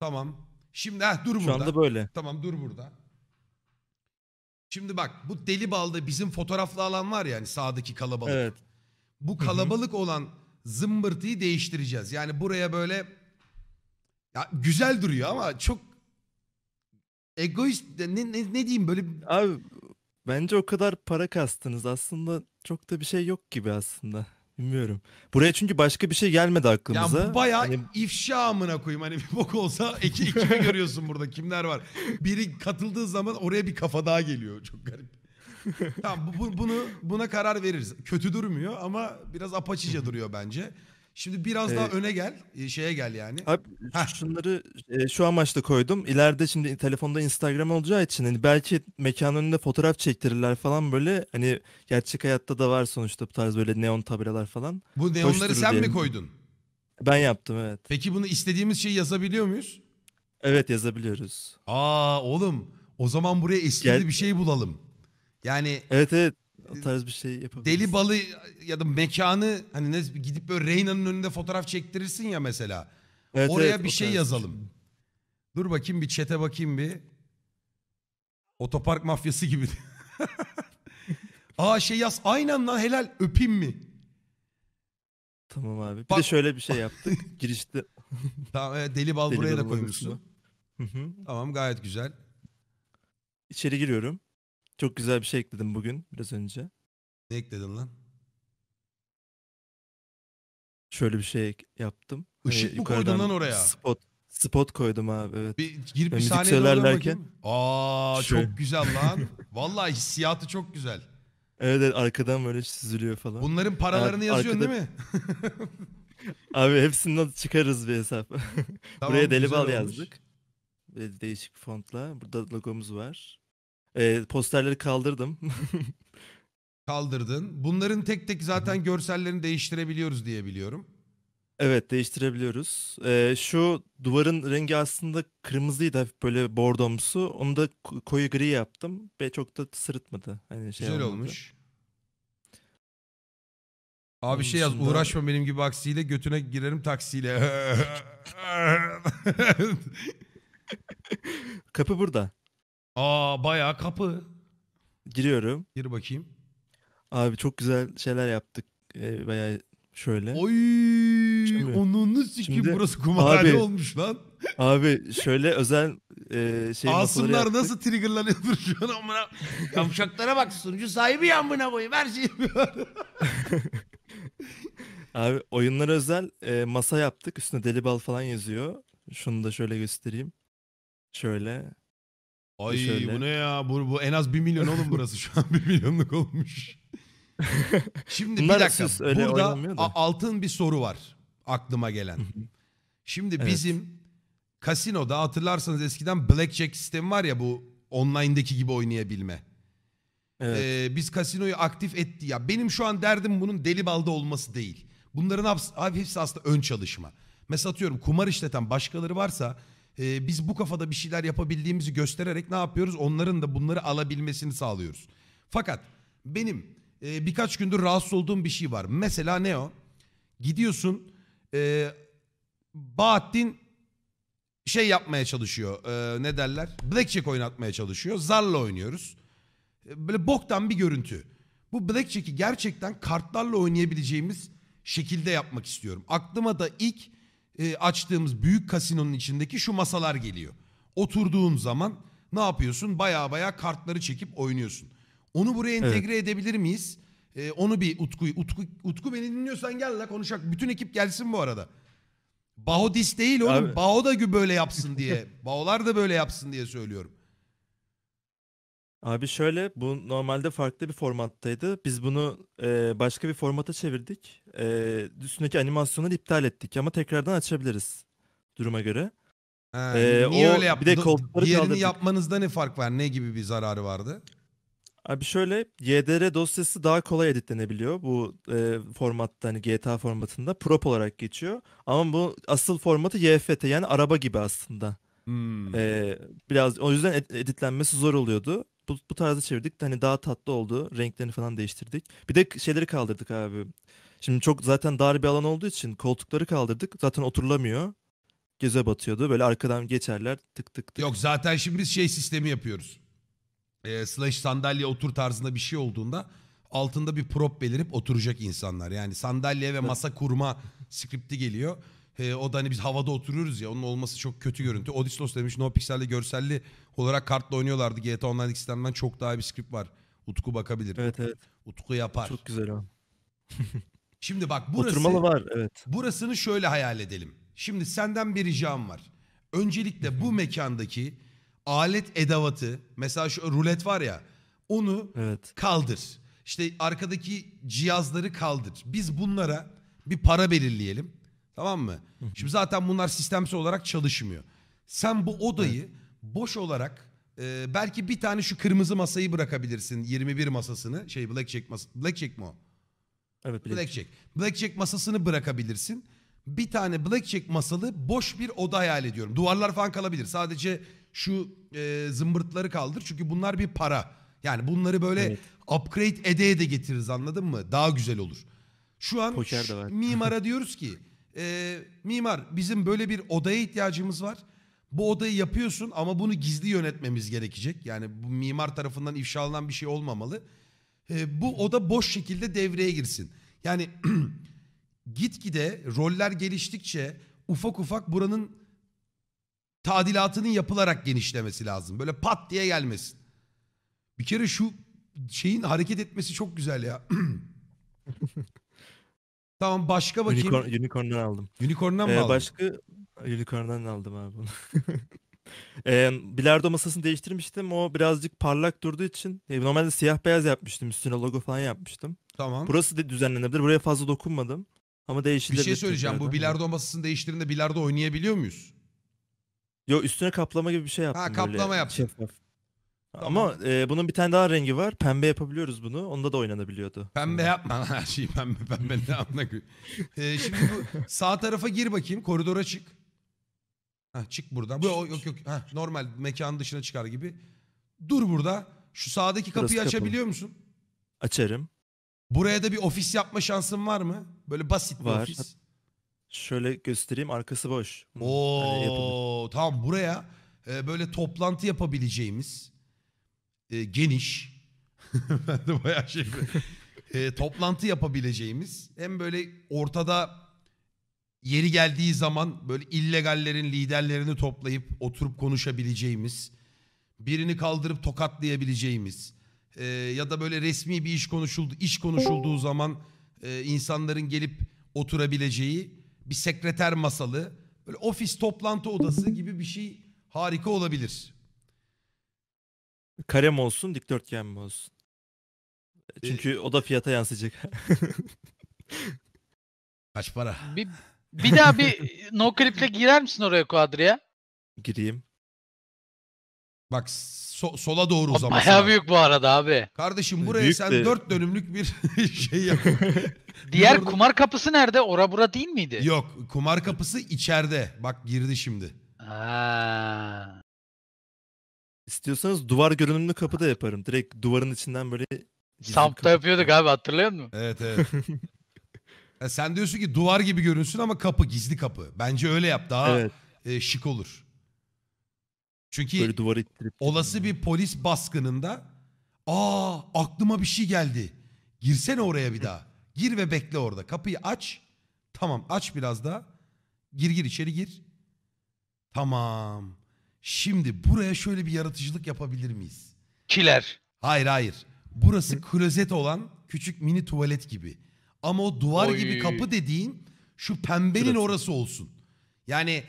Tamam. Şimdi heh, dur Şu burada. anda böyle. Tamam dur burada. Şimdi bak bu deli balda bizim fotoğraflı alan var ya hani sağdaki kalabalık. Evet. Bu kalabalık olan zımbırtıyı değiştireceğiz. Yani buraya böyle ya güzel duruyor ama çok egoist ne, ne, ne diyeyim böyle Abi bence o kadar para kastınız. Aslında çok da bir şey yok gibi aslında. Bilmiyorum. Buraya çünkü başka bir şey gelmedi ya aklımıza. bu bayağı Hani ifşa amına koyayım hani bir bok olsa iki, ekibi görüyorsun burada kimler var. Biri katıldığı zaman oraya bir kafa daha geliyor çok garip. tamam bu, bu- bunu buna karar veririz. Kötü durmuyor ama biraz apaçıca duruyor bence. Şimdi biraz daha Ee, öne gel, e, şeye gel yani. Abi Heh. şunları e, şu amaçla koydum. İleride şimdi telefonda Instagram olacağı için hani belki mekanın önünde fotoğraf çektirirler falan böyle hani gerçek hayatta da var sonuçta bu tarz böyle neon tabelalar falan. Bu neonları durur sen mi diyelim. koydun? Ben yaptım evet. Peki bunu istediğimiz şeyi yazabiliyor muyuz? Evet yazabiliyoruz. Aa oğlum o zaman buraya eskili Gel- bir şey bulalım. Yani Evet evet o tarz bir şey yapabiliriz. deli balı ya da mekanı hani ne gidip böyle Reyna'nın önünde fotoğraf çektirirsin ya mesela. Evet, Oraya evet, bir o şey tarz yazalım. Dur bakayım bir çete bakayım bir. Otopark mafyası gibi. Aa şey yaz aynen lan helal öpeyim mi? Tamam abi. Bir Bak- de şöyle bir şey yaptık. Girişte Tamam evet, deli bal Deli buraya da balın koymuşsun. Hı hı. Tamam gayet güzel. İçeri giriyorum. Çok güzel bir şey ekledim bugün biraz önce. Ne ekledin lan? Şöyle bir şey ek- yaptım. Hani Işık mı koydun yukarıdan lan oraya? Spot spot koydum abi evet. Bir girip Ben bir müzik saniye dolanalım söylerlerken- bakayım. Aa Şöyle. çok güzel lan. Vallahi hissiyatı çok güzel. Evet, evet arkadan böyle süzülüyor falan. Bunların paralarını Abi, yazıyorsun arkada- değil mi? Abi hepsinden çıkarız bir hesap. Tamam, Buraya deli güzel bal olmuş. yazdık. Ve değişik fontla. Burada logomuz var. Ee, posterleri kaldırdım. Kaldırdın. Bunların tek tek zaten görsellerini değiştirebiliyoruz diye biliyorum. evet değiştirebiliyoruz. Ee, şu duvarın rengi aslında kırmızıydı hafif böyle bordomsu. Onu da ko- koyu gri yaptım. Ve çok da sırıtmadı. Hani şey Güzel olmadı. olmuş. Abi Onun şey yaz dışında- uğraşma benim gibi aksiyle götüne girerim taksiyle. Kapı burada. Aa bayağı kapı. Giriyorum. Gir bakayım. Abi çok güzel şeyler yaptık. Ee, bayağı şöyle. Oy Şimdi- onunu şimdi- burası kumarhane Abi, olmuş lan. Abi şöyle özel e, şey masaları Asımlar yaptık. nasıl triggerlanıyordur şu an amına. Yavşaklara bak sunucu sahibi ya amına koyayım her şeyi yapıyor. Abi oyunlara özel e, masa yaptık. Üstünde deli bal falan yazıyor. Şunu da şöyle göstereyim. Şöyle. Ay Şöyle. bu ne ya? Bu, bu en az 1 milyon oğlum burası. Şu an 1 milyonluk olmuş. Şimdi Bunlar bir dakika. öyle Burada altın bir soru var aklıma gelen. Şimdi Evet. bizim kasinoda hatırlarsanız eskiden blackjack sistemi var ya bu online'daki gibi oynayabilme. Evet. Ee, biz kasinoyu aktif etti. Ya benim şu an derdim bunun deli balda olması değil. Bunların hepsi aslında ön çalışma. Mesela atıyorum kumar işleten başkaları varsa e, biz bu kafada bir şeyler yapabildiğimizi göstererek ne yapıyoruz? Onların da bunları alabilmesini sağlıyoruz. Fakat benim e, birkaç gündür rahatsız olduğum bir şey var. Mesela ne o? Gidiyorsun e, Bahattin şey yapmaya çalışıyor. e, ne derler? Blackjack oynatmaya çalışıyor. Zarla oynuyoruz. E, Böyle boktan bir görüntü. Bu Blackjack'i gerçekten kartlarla oynayabileceğimiz şekilde yapmak istiyorum. Aklıma da ilk e, açtığımız büyük kasinonun içindeki şu masalar geliyor. Oturduğun zaman ne yapıyorsun? Baya baya kartları çekip oynuyorsun. Onu buraya entegre edebilir miyiz? E, onu bir Utku, Utku, Utku beni dinliyorsan gel la konuşak. Bütün ekip gelsin bu arada. Bahodis değil oğlum. Abi- Baho da böyle yapsın diye. Baholar da böyle yapsın diye söylüyorum. Abi şöyle bu normalde farklı bir formattaydı. Biz bunu e, başka bir formata çevirdik. E, üstündeki animasyonları iptal ettik ama tekrardan açabiliriz duruma göre. Ha, Ee, niye o öyle yaptın? bir de Do- koltukları Diğerini kaldırdık. yapmanızda ne fark var? Ne gibi bir zararı vardı? Abi şöyle YDR dosyası daha kolay editlenebiliyor bu e, formatta hani GTA formatında prop olarak geçiyor. Ama bu asıl formatı YFT yani araba gibi aslında. Hmm. E, biraz o yüzden ed- editlenmesi zor oluyordu. Bu, bu tarzda çevirdik hani daha tatlı oldu. Renklerini falan değiştirdik. Bir de şeyleri kaldırdık abi. Şimdi çok zaten dar bir alan olduğu için koltukları kaldırdık. Zaten oturulamıyor. göze batıyordu. Böyle arkadan geçerler tık tık tık. Yok zaten şimdi biz şey sistemi yapıyoruz. Ee, slash sandalye otur tarzında bir şey olduğunda altında bir prop belirip oturacak insanlar. Yani sandalye ve masa kurma skripti geliyor. Ee, o da hani biz havada oturuyoruz ya onun olması çok kötü görüntü. Odysseus demiş no pikselli görselli olarak kartla oynuyorlardı. GTA Online sistemden çok daha bir skript var. Utku bakabilir. Evet evet. Utku yapar. Çok güzel o. Şimdi bak burası... Oturmalı var evet. Burasını şöyle hayal edelim. Şimdi senden bir ricam var. Öncelikle bu mekandaki alet edevatı mesela şu rulet var ya onu Evet. kaldır. İşte arkadaki cihazları kaldır. Biz bunlara bir para belirleyelim. Tamam mı? Şimdi zaten bunlar sistemsel olarak çalışmıyor. Sen bu odayı boş olarak e, belki bir tane şu kırmızı masayı bırakabilirsin. 21 masasını. Şey Blackjack masası. Blackjack mi o? Evet bile. Blackjack. Blackjack masasını bırakabilirsin. Bir tane blackjack masalı boş bir oda hayal ediyorum. Duvarlar falan kalabilir. Sadece şu e, zımbırtları kaldır. Çünkü bunlar bir para. Yani bunları böyle Evet. upgrade ede ede getiririz anladın mı? Daha güzel olur. Şu an Poker de şu- var. mimara diyoruz ki e, mimar bizim böyle bir odaya ihtiyacımız var. Bu odayı yapıyorsun ama bunu gizli yönetmemiz gerekecek. Yani bu mimar tarafından ifşalanan bir şey olmamalı. E, bu oda boş şekilde devreye girsin. Yani gitgide roller geliştikçe ufak ufak buranın tadilatının yapılarak genişlemesi lazım. Böyle pat diye gelmesin. Bir kere şu şeyin hareket etmesi çok güzel ya. tamam başka bakayım. Unicorn, unicorn'dan aldım. Unicorn'dan mı Ee, aldın? başka Unicorn'dan aldım abi bunu. Ee, bilardo masasını değiştirmiştim. O birazcık parlak durduğu için e, normalde siyah beyaz yapmıştım. Üstüne logo falan yapmıştım. Tamam. Burası da düzenlenebilir. Buraya fazla dokunmadım. Ama bir değiştirilebilir. şey söyleyeceğim. Bu bilardo masasını değiştirdiğinde bilardo oynayabiliyor muyuz? Yo üstüne kaplama gibi bir şey yaptım. kaplama böyle yaptın. şeffaf. Ama e, bunun bir tane daha rengi var. Pembe yapabiliyoruz bunu. Onda da oynanabiliyordu. Pembe yapma her şeyi pembe pembe ne amına koyayım. Ee, şimdi bu sağ tarafa gir bakayım koridora çık. Ha, çık buradan. Bu o- yok yok. Ha, normal mekanın dışına çıkar gibi. Dur burada. Şu sağdaki kapıyı kapalı. açabiliyor musun? Açarım. Buraya da bir ofis yapma şansın var mı? Böyle basit bir Var. ofis. Şöyle göstereyim. Arkası boş. Bunun. Hani yapılır. Oo tamam buraya e, böyle toplantı yapabileceğimiz e, geniş ben de bayağı şey e, toplantı yapabileceğimiz hem böyle ortada yeri geldiği zaman böyle illegallerin liderlerini toplayıp oturup konuşabileceğimiz birini kaldırıp tokatlayabileceğimiz e, ya da böyle resmi bir iş konuşuldu iş konuşulduğu zaman e, insanların gelip oturabileceği bir sekreter masalı böyle ofis toplantı odası gibi bir şey harika olabilir. Kare mi olsun, dikdörtgen mi olsun? Çünkü o da fiyata yansıyacak. Kaç para? Bir, bir daha bir no clip'le girer misin oraya kuadrıya? Gireyim. Bak so- sola doğru O uzaması. Bayağı lazım. büyük bu arada abi. Kardeşim buraya Büyük sen de- dört dönümlük bir şey yap. Diğer orada- kumar kapısı nerede? Ora bura değil miydi? Yok kumar kapısı içeride. Bak girdi şimdi. Ha. İstiyorsanız duvar görünümlü kapı da yaparım. Direkt duvarın içinden böyle Samp'ta yapıyorduk abi hatırlıyor musun? Evet evet. Ya sen diyorsun ki duvar gibi görünsün ama kapı gizli kapı. Bence öyle yap daha Evet. e, şık olur. Çünkü Böyle duvarı ittirip. olası bir polis baskınında aa aklıma bir şey geldi. Girsene oraya bir daha. Gir ve bekle orada. Kapıyı aç. Tamam aç biraz daha. Gir gir içeri gir. Tamam. Şimdi buraya şöyle bir yaratıcılık yapabilir miyiz? Kiler. Hayır hayır. Burası klozet olan küçük mini tuvalet gibi. Ama o duvar Oy. gibi kapı dediğin şu pembenin Şurası. orası olsun. Yani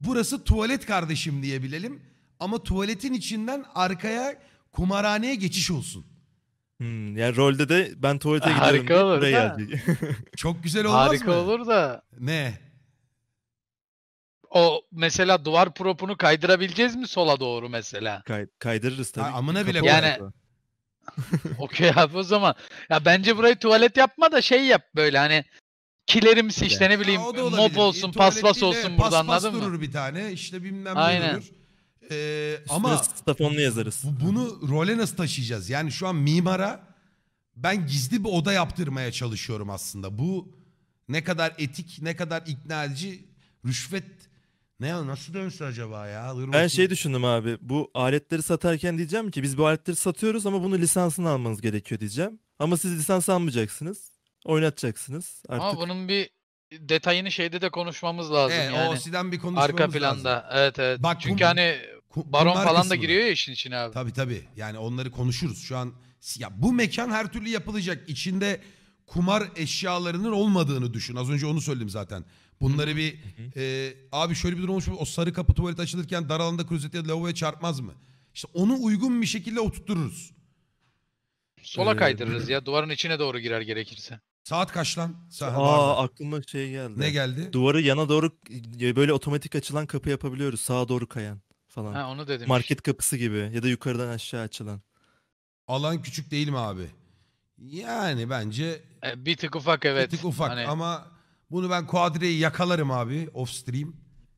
burası tuvalet kardeşim diye bilelim. Ama tuvaletin içinden arkaya kumarhaneye geçiş olsun. Hmm, yani rolde de ben tuvalete gidiyorum. Harika olur da. Çok güzel olmaz Harika mı? olur da. Ne? O mesela duvar propunu kaydırabileceğiz mi sola doğru mesela? Kay- kaydırırız tabii. Ha, amına bile Yani-. Okey abi o zaman. Ya bence burayı tuvalet yapma da şey yap böyle hani kilerimsi işte ne bileyim Ha, mop olsun E, paspas olsun burada paspas anladın durur mı? bir tane işte bilmem ne Aynen. durur. Ee, Üstüne ama stafonlu yazarız. bu- bunu role nasıl taşıyacağız? Yani şu an mimara ben gizli bir oda yaptırmaya çalışıyorum aslında. Bu ne kadar etik ne kadar ikna edici rüşvet Ne nasıl dönse acaba ya? Dur Ben bakayım. şey düşündüm abi. Bu aletleri satarken diyeceğim ki biz bu aletleri satıyoruz ama bunu lisansını almanız gerekiyor diyeceğim. Ama siz lisans almayacaksınız. Oynatacaksınız. Artık Ama bunun bir detayını şeyde de konuşmamız lazım Evet, yani. o bir konuşmamız Arka lazım. planda. Evet evet. Bak, Çünkü kum- hani Ku- baron kumar falan da giriyor ya işin içine abi. Tabii tabii. Yani onları konuşuruz. Şu an ya bu mekan her türlü yapılacak. İçinde kumar eşyalarının olmadığını düşün. Az önce onu söyledim zaten. Bunları bir e, abi şöyle bir durum olmuş. O sarı kapı tuvalet açılırken dar alanda klozete ya da lavaboya çarpmaz mı? İşte onu uygun bir şekilde oturturuz. Sola Ee, kaydırırız ya. Duvarın içine doğru girer gerekirse. Saat kaç lan? Sa- Aa mı? aklıma şey geldi. ne geldi? Duvarı yana doğru e, böyle otomatik açılan kapı yapabiliyoruz. Sağa doğru kayan falan. Ha onu dedim. Market kapısı gibi ya da yukarıdan aşağı açılan. Alan küçük değil mi abi? Yani bence E, bir tık ufak evet. bir tık ufak Hani ama bunu ben kuadreyi yakalarım abi off stream.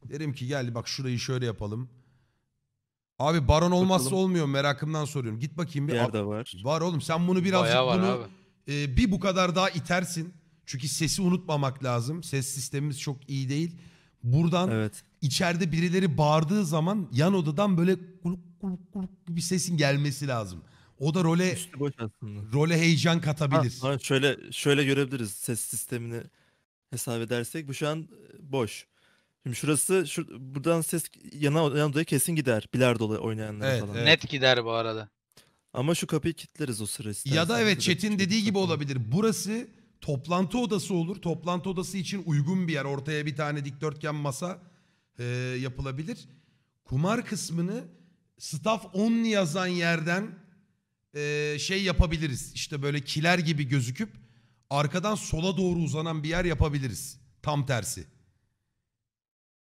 Derim ki gel bak şurayı şöyle yapalım. Abi baron olmazsa Bakalım. olmuyor merakımdan soruyorum. Git bakayım bir. Ab- yerde var. Var oğlum sen bunu birazcık bayağı var bunu abi. e, bir bu kadar daha itersin. Çünkü sesi unutmamak lazım. Ses sistemimiz çok iyi değil. Buradan Evet. içeride birileri bağırdığı zaman yan odadan böyle kuluk kuluk kuluk bir sesin gelmesi lazım. O da role Üstü boş aslında. role heyecan Ha, katabilir. ha, şöyle şöyle görebiliriz ses sistemini hesap edersek. Bu şu an e, boş. Şimdi şurası şu, buradan ses yana, yana odaya kesin gider. Bilardo oynayanlara Evet, falan. evet. Net gider bu arada. Ama şu kapıyı kilitleriz o sıra Ya da evet Çetin dediği gibi olabilir. Burası toplantı odası olur. Toplantı odası için uygun bir yer. Ortaya bir tane dikdörtgen masa e, yapılabilir. Kumar kısmını staff only yazan yerden e, şey yapabiliriz. İşte böyle kiler gibi gözüküp arkadan sola doğru uzanan bir yer yapabiliriz. Tam tersi.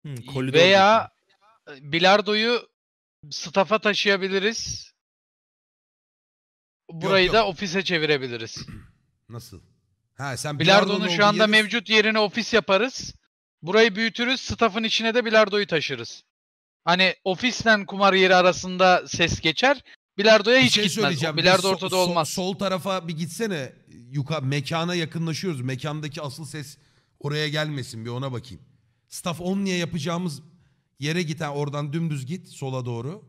Hı, koridor Veya bilardoyu staff'a taşıyabiliriz. Burayı yok. da ofise çevirebiliriz. Nasıl? Ha sen Bilardonun şu anda yeri- mevcut yerine ofis yaparız. Burayı büyütürüz. Staff'ın içine de bilardoyu taşırız. Hani ofisle kumar yeri arasında ses geçer. Bilardoya Bir hiç şey gitmez. söyleyeceğim. O bilardo so- ortada so- olmaz. Sol tarafa bir gitsene. Yuka mekana yakınlaşıyoruz. Mekandaki asıl ses oraya gelmesin. Bir ona bakayım. Staff Omni'ye yapacağımız yere git. ha, oradan dümdüz git sola doğru.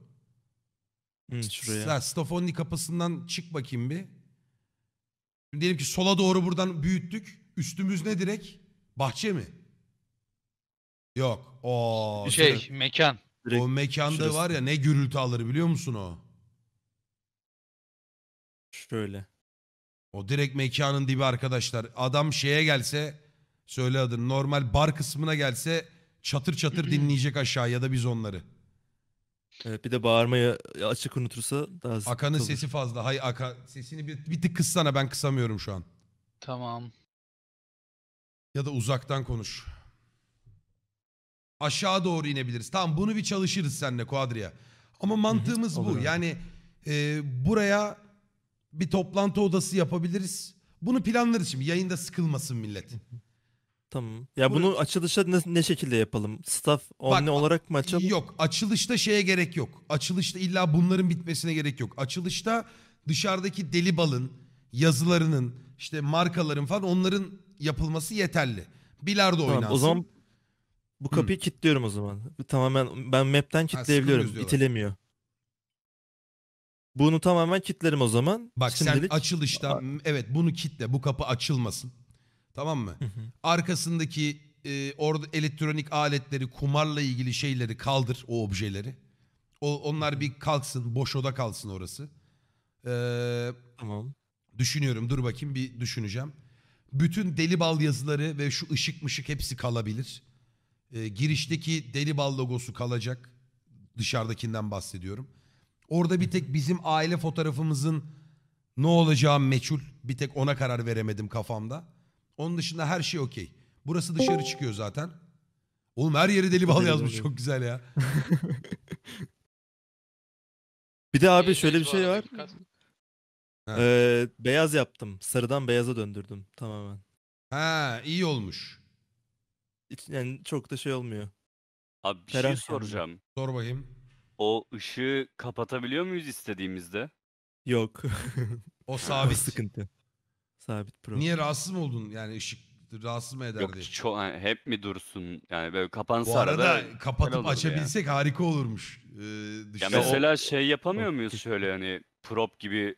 Hı, şuraya. Staff Omni kapısından çık bakayım bir. Şimdi diyelim ki sola doğru buradan büyüttük. Üstümüz ne direkt? Bahçe mi? Yok. O şey mekan. Direkt o mekanda şurası. var ya ne gürültü alır biliyor musun o? Şöyle. O direkt mekanın dibi arkadaşlar. Adam şeye gelse söyle adını normal bar kısmına gelse çatır çatır dinleyecek aşağı ya da biz onları. Evet, bir de bağırmayı açık unutursa daha sıkıntı Akan'ın olur. sesi fazla. Hay Aka sesini bir, bir tık kıssana ben kısamıyorum şu an. Tamam. Ya da uzaktan konuş. Aşağı doğru inebiliriz. Tamam bunu bir çalışırız seninle Quadria. Ama mantığımız bu. olur abi. Yani e, buraya bir toplantı odası yapabiliriz. Bunu planlarız şimdi. Yayında sıkılmasın millet. Tamam. Ya Bur- bunu açılışa ne, ne şekilde yapalım? Staff only Bak, olarak mı açalım? Yok açılışta şeye gerek yok. Açılışta illa bunların bitmesine gerek yok. Açılışta dışarıdaki deli balın yazılarının işte markaların falan onların yapılması yeterli. Bilardo Tamam, oynansın. o zaman bu kapıyı kilitliyorum o zaman. Tamamen ben map'ten kilitleyebiliyorum. İtilemiyor. Bunu tamamen kilitlerim o zaman. Bak sen Şimdilik- açılışta evet bunu kitle bu kapı açılmasın. Tamam mı? Arkasındaki e, orada elektronik aletleri kumarla ilgili şeyleri kaldır o objeleri. O, onlar bir kalksın boş oda kalsın orası. Eee Tamam. Düşünüyorum dur bakayım bir düşüneceğim. Bütün deli bal yazıları ve şu ışık mışık hepsi kalabilir. Ee, girişteki deli bal logosu kalacak. Dışarıdakinden bahsediyorum. Orada bir tek bizim aile fotoğrafımızın ne olacağı meçhul. Bir tek ona karar veremedim kafamda. Onun dışında her şey okey. Burası dışarı çıkıyor zaten. Oğlum her yeri deli bal yazmış çok güzel ya. Bir de abi şöyle bir şey var. Ha. Ee, beyaz yaptım. Sarıdan beyaza döndürdüm tamamen. Ha iyi olmuş. Hiç- yani çok da şey olmuyor. Abi bir şey soracağım. Sor bakayım. O ışığı kapatabiliyor muyuz istediğimizde? Yok. O sabit. Sıkıntı. Sabit pro. Niye rahatsız mı oldun yani ışık rahatsız mı Yok ederdi? çok hani hep mi dursun? Yani böyle kapansa Bu arada arada kapatıp olurdu ya. açabilsek harika olurmuş. Ee, Ya düşünsene. mesela şey yapamıyor Çok muyuz şöyle hani prop gibi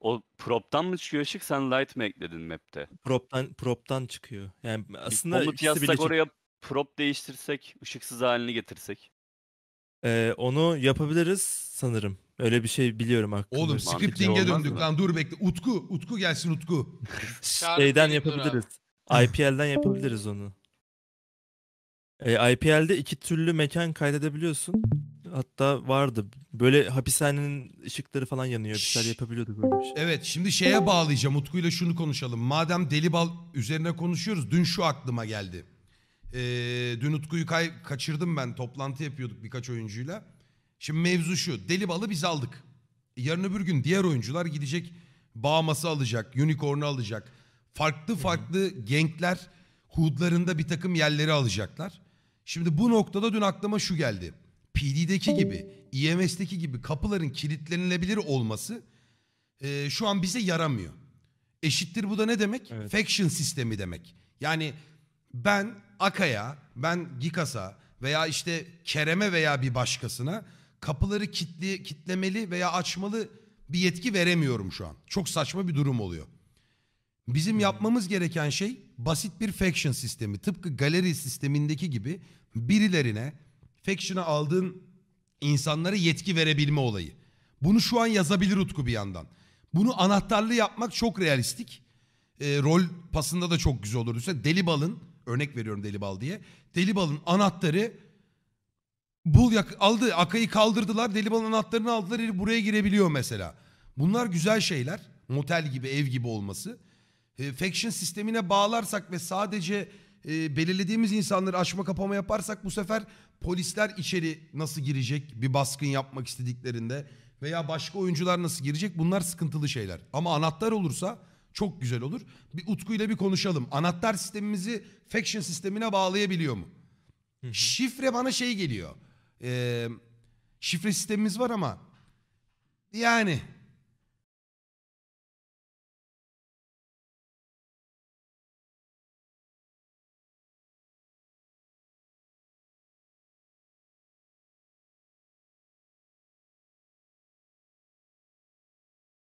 o prop'tan mı çıkıyor ışık sen light mi ekledin map'te? Prop'tan prop'tan çıkıyor. Yani Bir aslında komut ikisi yazsak birleşik. oraya prop değiştirsek, ışıksız halini getirsek. Ee, onu yapabiliriz sanırım. Öyle bir şey biliyorum aklımda. Oğlum Bir scripting'e olmaz döndük mı? lan dur bekle. Utku, Utku gelsin Utku. Çağrı Şeyden Pelin Dur abi. yapabiliriz. IPL'den yapabiliriz onu. Ee, IPL'de iki türlü mekan kaydedebiliyorsun. Hatta vardı. Böyle hapishanenin ışıkları falan yanıyor. Bizler Şşş. yapabiliyorduk böyle bir şey. Evet şimdi şeye bağlayacağım. Utku'yla şunu konuşalım. Madem deli bal üzerine konuşuyoruz. Dün şu aklıma geldi. Ee, dün Utku'yu kay- kaçırdım ben. Toplantı yapıyorduk birkaç oyuncuyla. Şimdi mevzu şu. Deli balı biz aldık. Yarın öbür gün diğer oyuncular gidecek. Bağması alacak. Unicorn'u alacak. Farklı farklı genkler hoodlarında bir takım yerleri alacaklar. Şimdi bu noktada dün aklıma şu geldi. PD'deki gibi, EMS'teki gibi kapıların kilitlenilebilir olması e, şu an bize yaramıyor. Eşittir bu da ne demek? Evet. Faction sistemi demek. Yani ben Aka'ya, ben Gikas'a veya işte Kerem'e veya bir başkasına kapıları kitli, kitlemeli veya açmalı bir yetki veremiyorum şu an. Çok saçma bir durum oluyor. Bizim yapmamız gereken şey basit bir faction sistemi. Tıpkı galeri sistemindeki gibi birilerine faction'a aldığın insanlara yetki verebilme olayı. Bunu şu an yazabilir Utku bir yandan. Bunu anahtarlı yapmak çok realistik. Ee, rol pasında da çok güzel olur. Düşünsene Deli Bal'ın, örnek veriyorum Deli Bal diye. Deli Bal'ın anahtarı bul yak- aldı, Akay'ı kaldırdılar. Deli Bal'ın anahtarını aldılar, herif buraya girebiliyor mesela. Bunlar güzel şeyler. Motel gibi, ev gibi olması. E, faction sistemine bağlarsak ve sadece e, belirlediğimiz insanları açma kapama yaparsak bu sefer polisler içeri nasıl girecek bir baskın yapmak istediklerinde veya başka oyuncular nasıl girecek bunlar sıkıntılı şeyler. Ama anahtar olursa çok güzel olur. Bir Utku ile bir konuşalım. Anahtar sistemimizi faction sistemine bağlayabiliyor mu? Şifre bana şey geliyor. E, şifre sistemimiz var ama yani